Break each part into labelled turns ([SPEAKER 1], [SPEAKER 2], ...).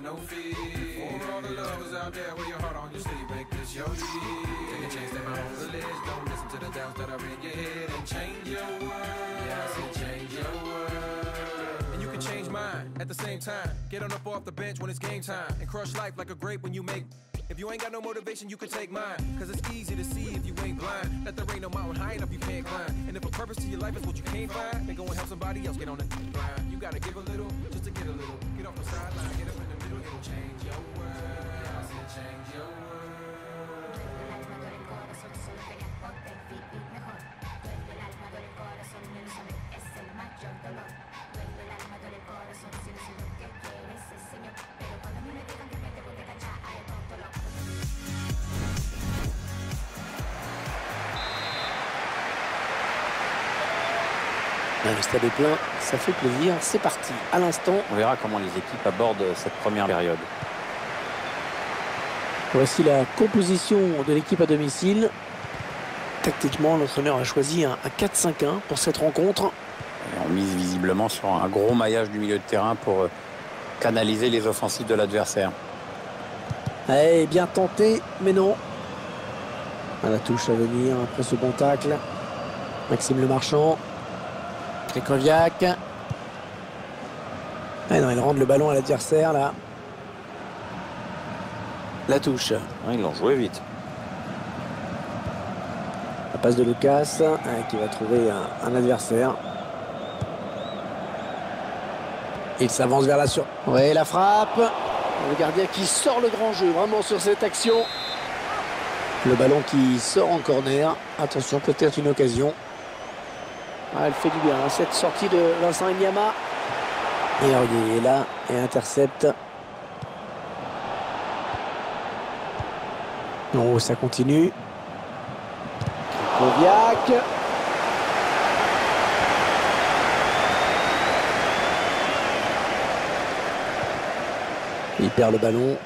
[SPEAKER 1] have no fear. For all the lovers out there with your heart on your sleeve, make this your year. Take a chance, step out on the ledge. Don't listen to the doubts that are in your head and change your world. Yeah, I said change your world. And you can change mine at the same time. Get on up off the bench when it's game time. And crush life like a grape when you make. If you ain't got no motivation, you can take mine. Cause it's easy to see if you ain't blind. That there ain't no mountain high enough you can't climb. And if a purpose to your life is what you can't find, then go and help somebody else get on the grind. You gotta give a little just to get a little. Get off the sideline, get up change your world.
[SPEAKER 2] Le stade est plein, ça fait plaisir. C'est parti. À l'instant,
[SPEAKER 3] On verra comment les équipes abordent cette première période.
[SPEAKER 2] voici la composition de l'équipe à domicile. Tactiquement, l'entraîneur a choisi un, un 4-5-1 pour cette rencontre.
[SPEAKER 3] Et on mise visiblement sur un gros maillage du milieu de terrain pour euh, canaliser les offensives de l'adversaire.
[SPEAKER 2] Eh, bien tenté, mais non. À la touche à venir après ce bon tacle. Maxime Le Marchand. Krikoviak. Eh non, il rentre le ballon à l'adversaire là. La touche.
[SPEAKER 3] Hein, Ils l'ont joué vite.
[SPEAKER 2] La passe de Lucas hein, qui va trouver un, un adversaire. Il s'avance vers la sur. Ouais, la frappe. Le gardien qui sort le grand jeu vraiment sur cette action. Le ballon qui sort en corner. Attention, peut-être une occasion. Ah, elle fait du bien, hein, cette sortie de Vincent Enyama. Et Aurier est là et intercepte. Non, ça continue. Koviak. Il perd le ballon.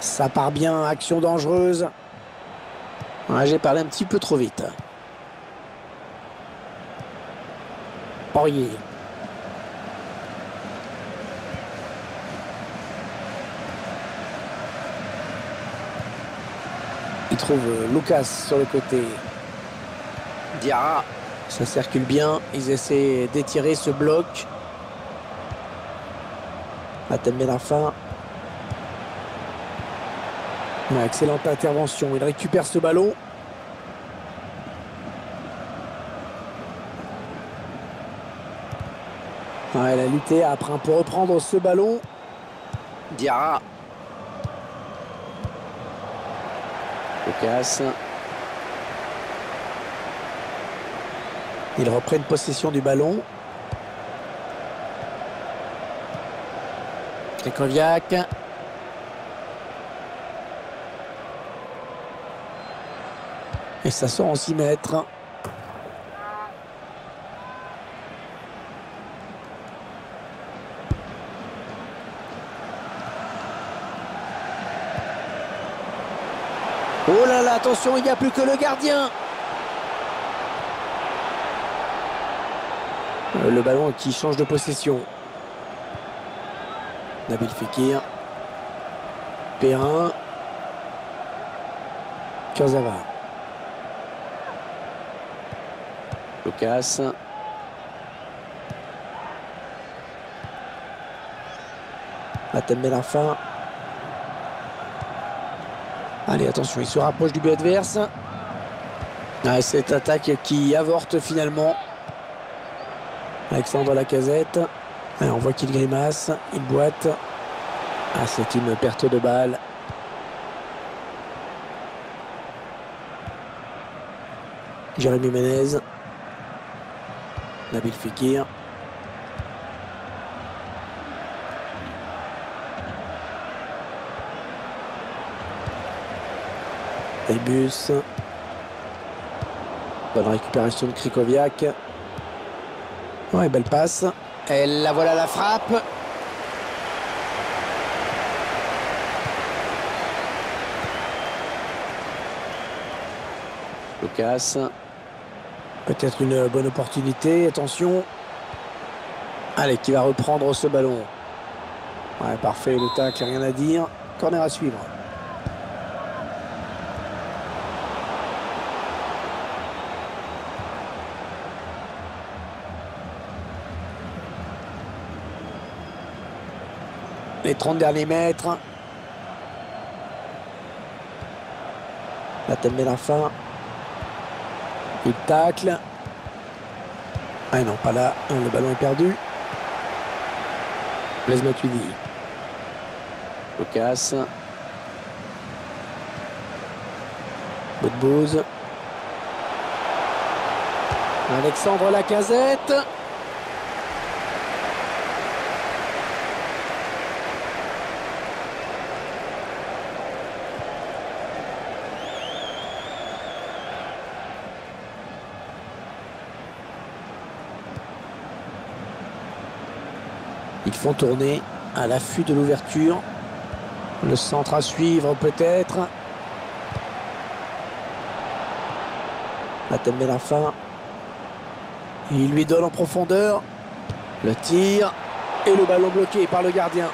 [SPEAKER 2] Ça part bien, action dangereuse. Ouais, J'ai parlé un petit peu trop vite. Il trouve euh, Lucas sur le côté. Diarra. Ça circule bien. Ils essaient d'étirer ce bloc. Matem Benarfa. Excellente intervention. Il récupère ce ballon. Elle a lutté après pour reprendre ce ballon. Diarra. Lucas. Ils reprennent possession du ballon. Krikoviak. Et ça sort en 6 mètres. Oh attention, il n'y a plus que le gardien. Euh, Le ballon qui change de possession. Nabil Fekir. Perrin. Kurzawa. Lucas. Matem Benarfa. Allez, attention, il se rapproche du but adverse. Ah, cette attaque qui avorte finalement. Alexandre Lacazette. On voit qu'il grimace, il boite. Ah, c'est une perte de balle. Jérémy Menez. Nabil Fekir. Elbus. Bonne récupération de Krikoviak. Ouais, belle passe. Et la voilà la frappe. Lucas. Peut-être une bonne opportunité. Attention. Allez, qui va reprendre ce ballon. Ouais, parfait, le tacle, rien à dire. Corner à suivre. Les 30 derniers mètres. La tête met la fin. Il tacle. Ah non, pas là. Le ballon est perdu. Blaise Matuidi. Lucas. Boudbouz. Alexandre Lacazette. Ils font tourner à l'affût de l'ouverture. Le centre à suivre peut-être. Met la fin. Il lui donne en profondeur. Le tir. Et le ballon bloqué par le gardien.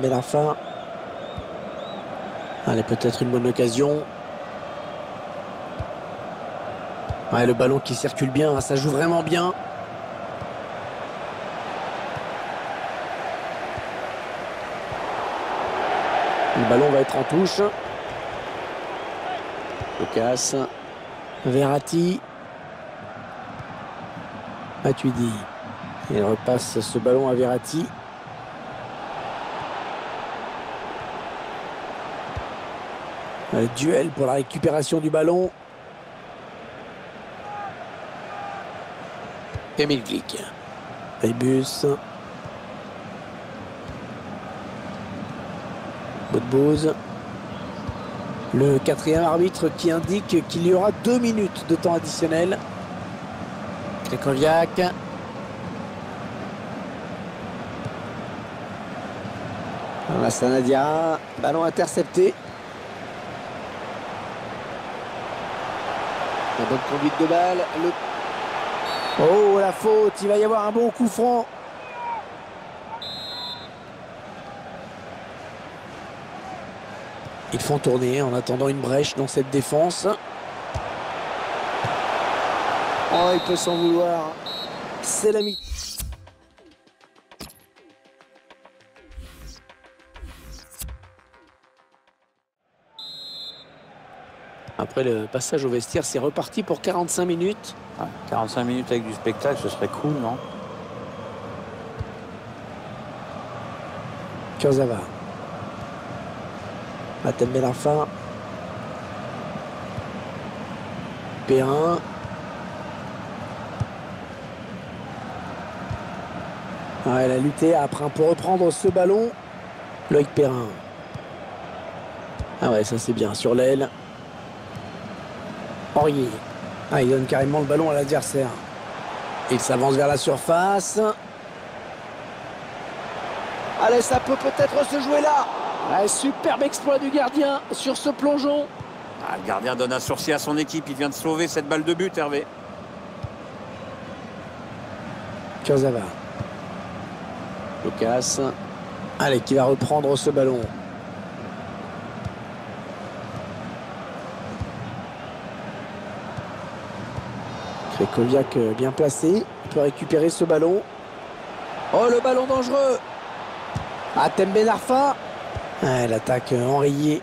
[SPEAKER 2] Met la fin. Allez, peut-être une bonne occasion. Le ballon qui circule bien, hein, ça joue vraiment bien. Le ballon va être en touche. Lucas. Verratti. Matuidi. Il repasse ce ballon à Verratti. Un duel pour la récupération du ballon. Emile Glick. Ribus. Boudbouz. Le quatrième arbitre qui indique qu'il y aura deux minutes de temps additionnel. Krekoviak. La Sanadia. Ballon intercepté. La bonne conduite de balle. Le... Oh, la faute. Il va y avoir un bon coup franc. Ils font tourner en attendant une brèche dans cette défense. Oh, il peut s'en vouloir. C'est l'ami. Après le passage au vestiaire, c'est reparti pour 45 minutes.
[SPEAKER 3] Ouais, 45 minutes avec du spectacle, ce serait cool, non?
[SPEAKER 2] Kurzawa. Matem met la fin. Perrin. Ah, elle a lutté après pour reprendre ce ballon. Loïc Perrin. Ah ouais, ça c'est bien sur l'aile. Aurier. Ah, il donne carrément le ballon à l'adversaire. Il s'avance vers la surface. Allez, ça peut peut-être se jouer là. Ah, superbe exploit du gardien sur ce plongeon.
[SPEAKER 3] Ah, le gardien donne un sursis à son équipe. Il vient de sauver cette balle de but, Hervé.
[SPEAKER 2] Kurzawa. Lucas. Allez, qui va reprendre ce ballon. Krekoviak euh, bien placé. Il peut récupérer ce ballon. Oh, le ballon dangereux. Atem Ben Arfa. Ah, L'attaque euh, enrayée.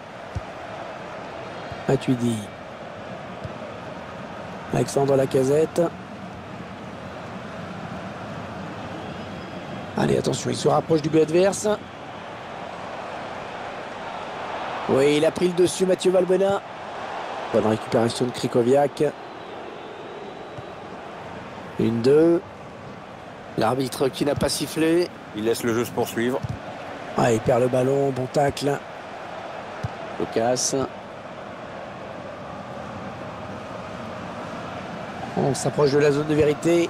[SPEAKER 2] Matuidi. Alexandre Lacazette. Allez, attention, il se rapproche du but adverse. Oui, il a pris le dessus, Mathieu Valbuena. Bonne récupération de Krikoviak. Une, deux. L'arbitre qui n'a pas sifflé.
[SPEAKER 3] Il laisse le jeu se poursuivre.
[SPEAKER 2] Ah, il perd le ballon, bon tacle. Lucas. On s'approche de la zone de vérité.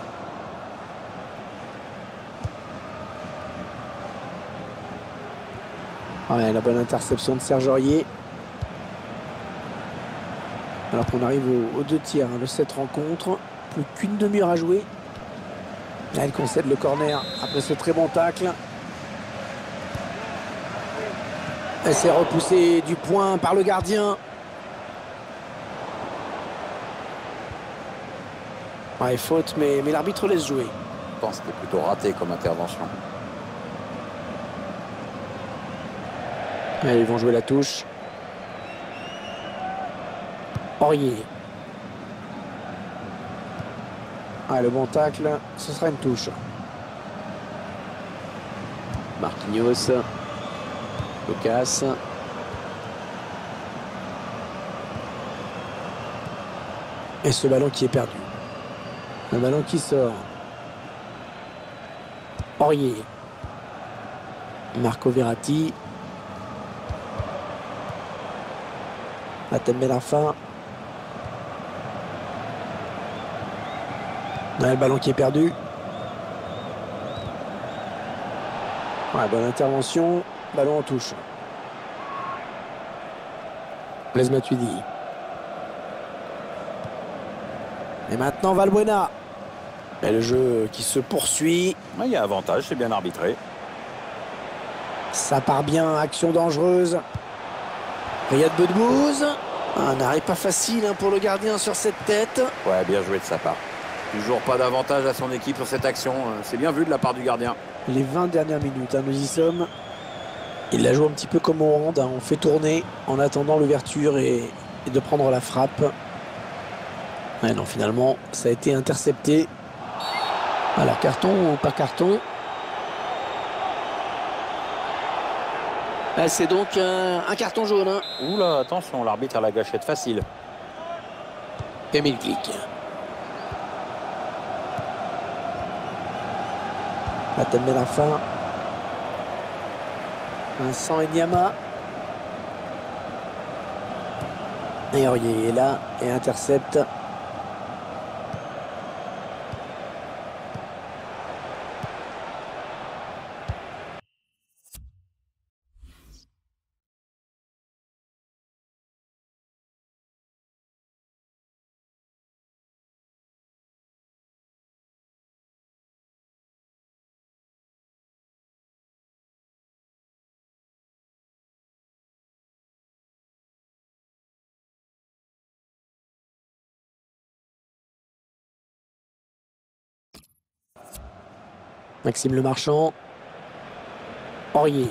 [SPEAKER 2] Ouais, la bonne interception de Serge Aurier. Alors qu'on arrive aux, deux tiers hein, de cette rencontre. Plus qu'une demi-heure à jouer. Là, elle concède le corner après ce très bon tacle. Elle s'est repoussée du point par le gardien. Ouais, faute, mais, mais l'arbitre laisse jouer.
[SPEAKER 3] Je pense que c'était plutôt raté comme intervention.
[SPEAKER 2] ils vont jouer la touche. Aurier. Ah, le bon tacle, ce sera une touche. Marquinhos. Lucas. Et ce ballon qui est perdu. Un ballon qui sort. Aurier. Marco Verratti. Matem la fin. le ballon qui est perdu. bonne intervention. Ballon en touche. Blaise Matuidi. Et maintenant Valbuena. Et le jeu qui se poursuit.
[SPEAKER 3] Il y a avantage, c'est bien arbitré.
[SPEAKER 2] Ça part bien, action dangereuse. Riyad Bedbouz. Un arrêt pas facile hein, pour le gardien sur cette tête.
[SPEAKER 3] Ouais, bien joué de sa part. Toujours pas d'avantage à son équipe sur cette action. C'est bien vu de la part du gardien.
[SPEAKER 2] Les 20 dernières minutes, hein, nous y sommes. Il la joue un petit peu comme au hand. Hein. On fait tourner en attendant l'ouverture et, de prendre la frappe. non, finalement, ça a été intercepté. Alors, carton ou pas carton ah, C'est donc un, carton jaune. Hein.
[SPEAKER 3] Oula, attention, l'arbitre a la gâchette facile.
[SPEAKER 2] Emile Click. Met la fin. Vincent Enyama. Et Aurier est là et intercepte. Maxime Le Marchand. Aurier.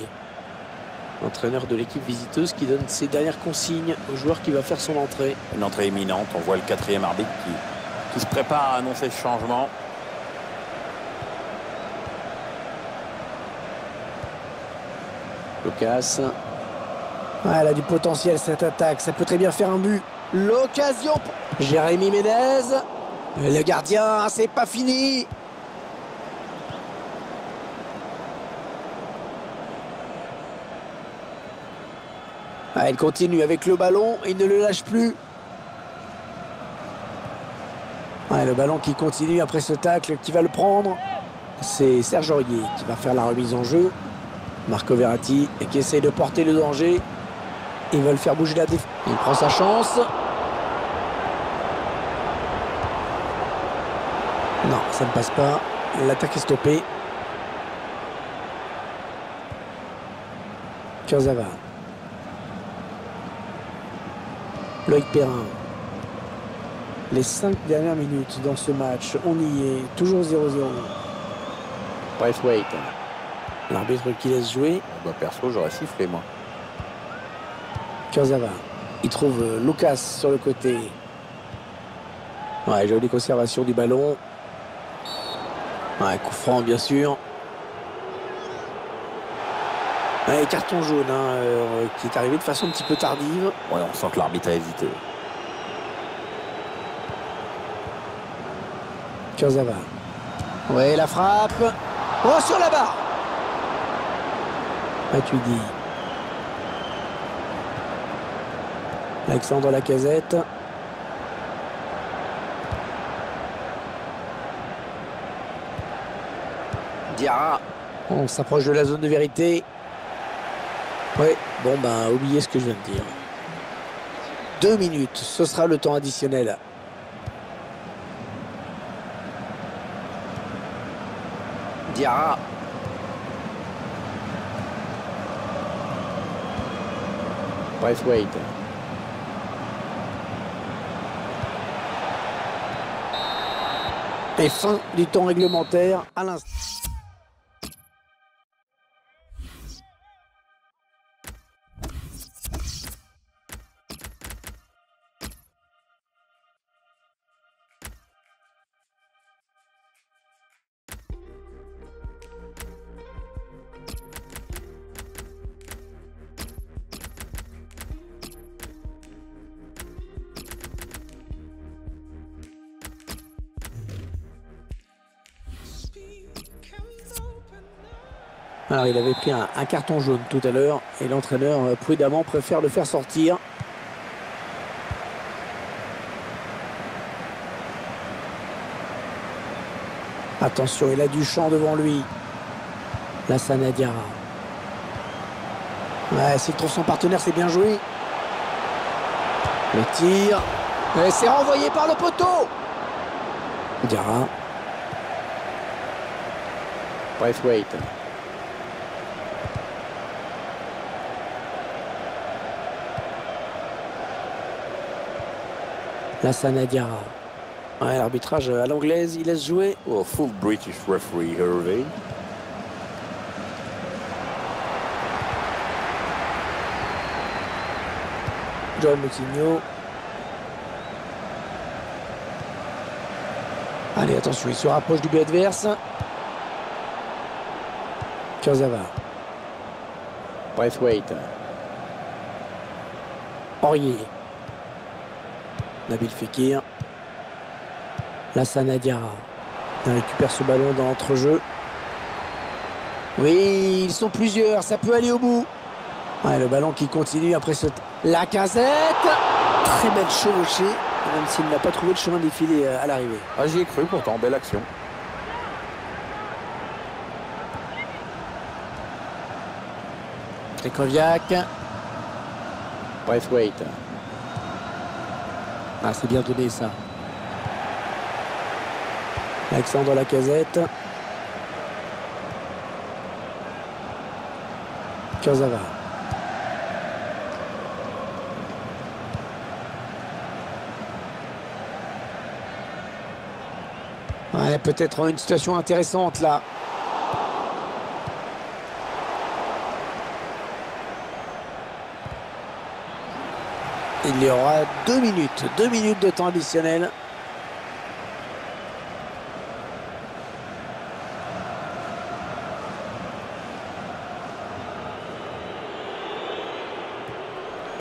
[SPEAKER 2] Entraîneur de l'équipe visiteuse qui donne ses dernières consignes au joueur qui va faire son entrée.
[SPEAKER 3] Une entrée imminente. On voit le quatrième arbitre qui, qui se prépare à annoncer ce changement.
[SPEAKER 2] Lucas. Ah, elle a du potentiel cette attaque. Ça peut très bien faire un but. L'occasion. Jérémy Ménez. Le gardien, c'est pas fini. Ah, il continue avec le ballon, il ne le lâche plus. le ballon qui continue après ce tacle, qui va le prendre. C'est Serge Aurier qui va faire la remise en jeu. Marco Verratti qui essaie de porter le danger. Ils veulent faire bouger la défense. Il prend sa chance. Non, ça ne passe pas. L'attaque est stoppée. Kurzawa. Loïc Perrin. Les cinq dernières minutes dans ce match, on y est, toujours 0-0.
[SPEAKER 3] wait.
[SPEAKER 2] L'arbitre qui laisse jouer.
[SPEAKER 3] Bah, perso, j'aurais sifflé, moi.
[SPEAKER 2] Kurzawa. Il trouve euh, Lucas sur le côté. Ouais, jolie conservation du ballon. Ouais, coup franc, bien sûr. Carton jaune hein, euh, qui est arrivé de façon un petit peu tardive.
[SPEAKER 3] Ouais, on sent que l'arbitre a hésité.
[SPEAKER 2] Kurzawa. Ouais, la frappe. Oh, sur la barre dis. Alexandre Lacazette. Diarra. On s'approche de la zone de vérité. Oui, bon ben oubliez ce que je viens de dire. deux minutes. Ce sera le temps additionnel. Diarra. Braithwaite. Et fin du temps réglementaire à l'instant. Alors il avait pris un, carton jaune tout à l'heure et l'entraîneur euh, prudemment préfère le faire sortir. Attention, il a du champ devant lui. La Sanadiara. Ouais, s'il trouve son partenaire, c'est bien joué. Le tir. Et c'est renvoyé par le poteau. Diarra. Braithwaite. La Sanadiara. Ouais, l'arbitrage à l'anglaise, il laisse jouer.
[SPEAKER 3] Oh, full British referee Hervé.
[SPEAKER 2] John Moutinho. Allez, attention, il se rapproche du but adverse. Kurzawa. Braithwaite. Aurier. Nabil Fekir. Lassana Diarra. Il récupère ce ballon dans l'entrejeu. Oui, ils sont plusieurs, ça peut aller au bout. Ouais, le ballon qui continue après ce... La casette Très belle chevauchée, même s'il n'a pas trouvé le chemin défilé à l'arrivée.
[SPEAKER 3] Ah, j'y ai cru pourtant, belle action.
[SPEAKER 2] Krekoviak. Braithwaite. Ah, c'est bien donné ça. Alexandre Lacazette. Kurzawa. Ouais, peut-être une situation intéressante là. Il y aura deux minutes, deux minutes de temps additionnel.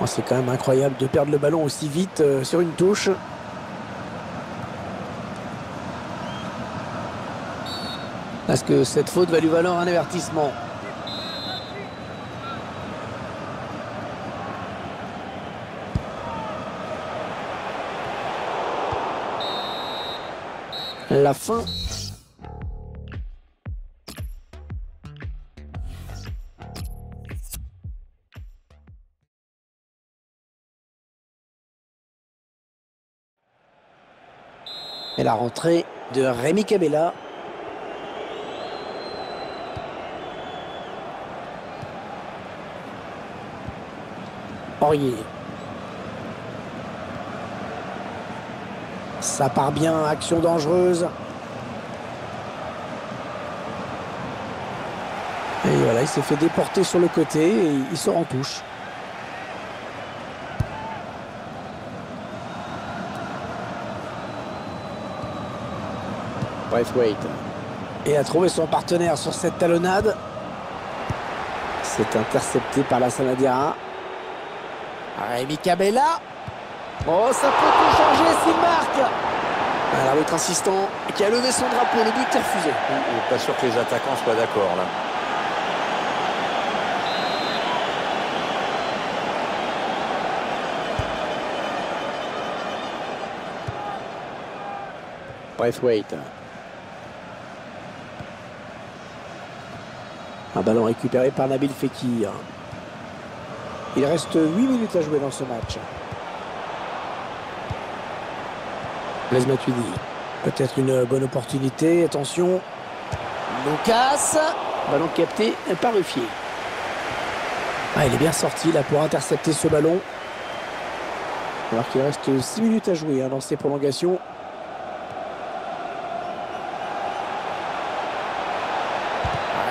[SPEAKER 2] C'est quand même incroyable de perdre le ballon aussi vite euh, sur une touche. Parce que cette faute va lui valoir un avertissement. La fin. Et la rentrée de Rémi Cabella. Aurier. Ça part bien, action dangereuse. Et voilà, il s'est fait déporter sur le côté et il sort en touche. Braithwaite. Et a trouvé son partenaire sur cette talonnade. C'est intercepté par la Sanadiara. Rémi Cabella. Oh, ça peut tout changer s'il marque. L'arbitre insistant qui a levé son drapeau, le but est refusé.
[SPEAKER 3] Je suis pas sûr que les attaquants soient d'accord là.
[SPEAKER 2] Braithwaite. Un ballon récupéré par Nabil Fekir. Il reste 8 minutes à jouer dans ce match. Blaise Matuidi. Peut-être une bonne opportunité. Attention. Lucas. Ballon capté par Ruffier. Ah, il est bien sorti là pour intercepter ce ballon. Alors qu'il reste 6 minutes à jouer hein, dans ces prolongations.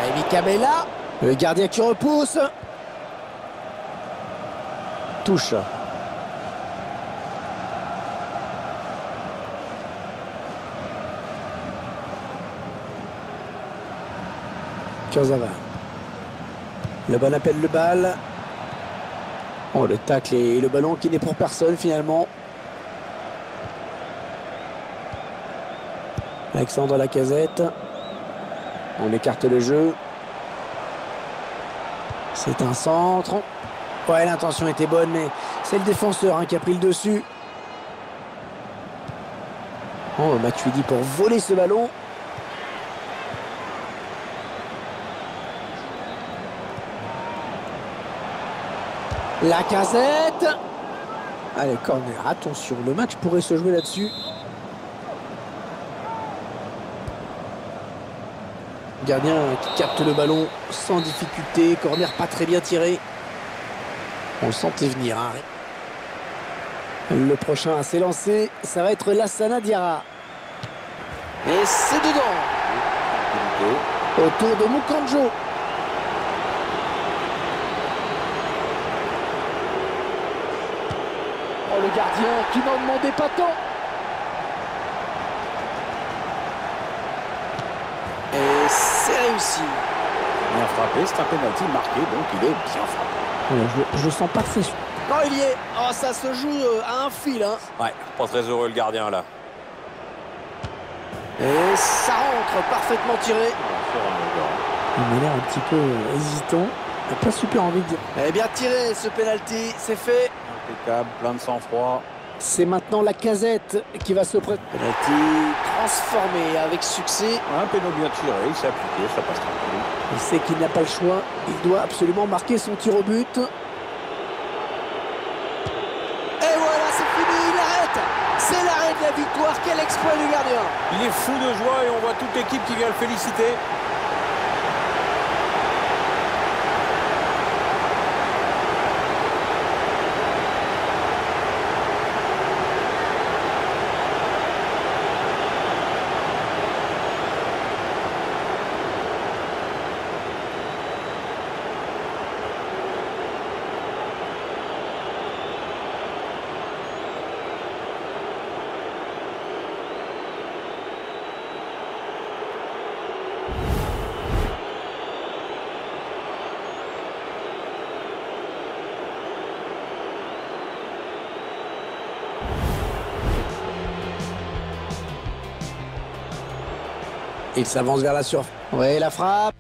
[SPEAKER 2] Rémi Cabella. Le gardien qui repousse. Touche. Le bon appelle le bal. Oh, le tacle et le ballon qui n'est pour personne finalement. Alexandre Lacazette. On écarte le jeu. C'est un centre. Ouais, l'intention était bonne, mais c'est le défenseur hein, qui a pris le dessus. Oh, Matuidi pour voler ce ballon. La casette Allez, corner, attention, le match pourrait se jouer là-dessus. Gardien qui capte le ballon sans difficulté, corner pas très bien tiré. On le sentait venir. Hein. Le prochain à s'élancer, ça va être Lassana Diarra. Et c'est dedans Autour de Mukanjo. Oh, le gardien qui n'en demandait pas tant. Et c'est réussi.
[SPEAKER 3] Bien frappé, c'est un penalty marqué, donc il est bien frappé.
[SPEAKER 2] je, le sens pas. Non, il y est. Oh, ça se joue euh, à un fil. Hein.
[SPEAKER 3] Ouais, pas très heureux le gardien là.
[SPEAKER 2] Et ça rentre parfaitement tiré. Il m'a l'air un petit peu euh, hésitant. Pas super envie de dire. Eh bien tiré ce penalty, c'est fait
[SPEAKER 3] impeccable, plein de sang-froid.
[SPEAKER 2] C'est maintenant la casette qui va se prêter. Transformé avec succès.
[SPEAKER 3] Un péno bien tiré, il s'est appliqué, ça passe tranquille.
[SPEAKER 2] Il sait qu'il n'a pas le choix. Il doit absolument marquer son tir au but. Et voilà, c'est fini, il arrête C'est l'arrêt de la victoire, quel exploit du gardien
[SPEAKER 3] Il est fou de joie et on voit toute l'équipe qui vient le féliciter.
[SPEAKER 2] Il s'avance vers la surface. Oui, la frappe.